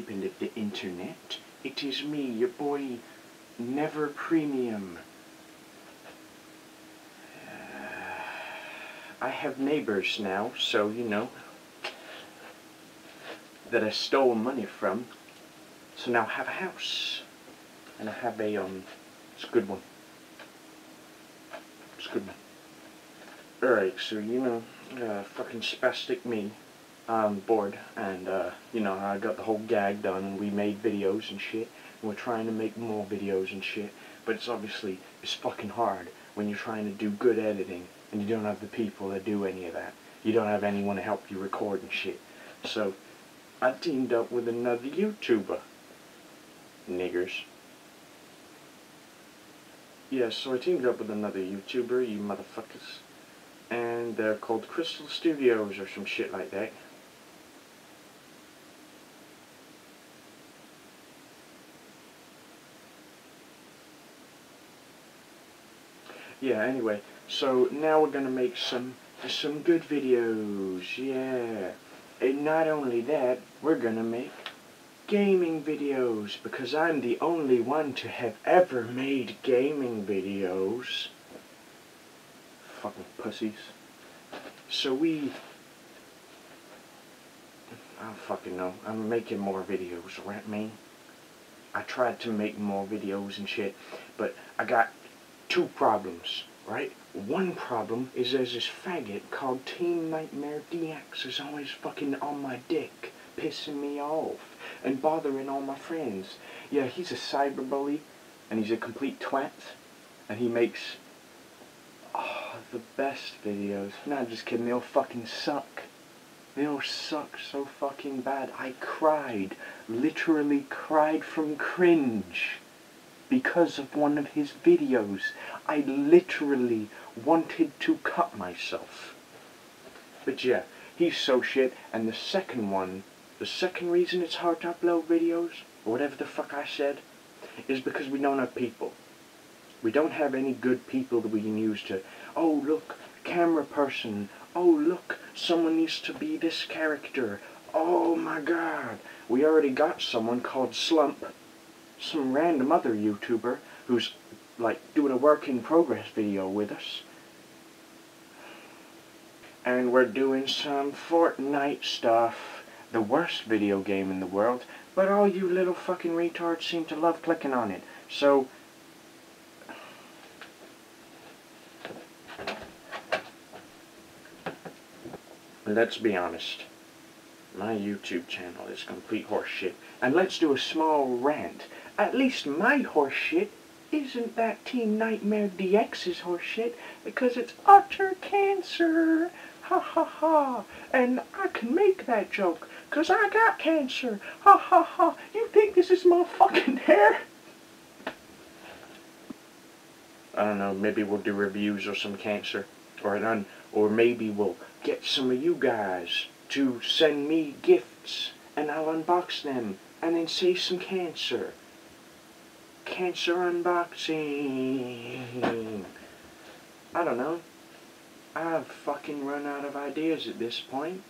people of the internet. It is me, your boy, Never Premium. Uh, I have neighbors now, so, you know, that I stole money from. So now I have a house. And I have a, um, it's a good one. It's a good one. Alright, so, you know, uh, fucking spastic me on board and uh, you know I got the whole gag done and we made videos and shit. And we're trying to make more videos and shit. But it's obviously it's fucking hard when you're trying to do good editing and you don't have the people that do any of that. You don't have anyone to help you record and shit. So I teamed up with another YouTuber. Niggers. Yeah so I teamed up with another YouTuber you motherfuckers. And they're called Crystal Studios or some shit like that yeah, anyway, so now we're gonna make some some good videos, yeah. And not only that, we're gonna make gaming videos because I'm the only one to have ever made gaming videos. Fucking pussies. So we I don't fucking know. I'm making more videos, right me? I tried to make more videos and shit, but I got two problems, right? One problem is there's this faggot called Team Nightmare DX is always fucking on my dick, pissing me off, and bothering all my friends. Yeah, he's a cyberbully, and he's a complete twat, and he makes oh, the best videos. Not just kidding, they all fucking suck. They all suck so fucking bad. I cried, literally cried from cringe because of one of his videos. I literally wanted to cut myself. But yeah, he's so shit. And the second one, the second reason it's hard to upload videos, or whatever the fuck I said, is because we don't have people. We don't have any good people that we can use to, oh look, camera person, oh look, someone needs to be this character, oh my god. We already got someone called Slump, some random other YouTuber who's like doing a work in progress video with us. And we're doing some Fortnite stuff. The worst video game in the world. But all you little fucking retards seem to love clicking on it. So... Let's be honest. My YouTube channel is complete horseshit. And let's do a small rant. At least my horseshit isn't that Team Nightmare DX's horseshit because it's utter cancer. Ha ha ha. And I can make that joke because I got cancer. Ha ha ha. You think this is my fucking hair? I don't know, maybe we'll do reviews of some cancer. Or, an, un or maybe we'll get some of you guys to send me gifts and I'll unbox them and then save some cancer. Cancer unboxing. I don't know. I've fucking run out of ideas at this point.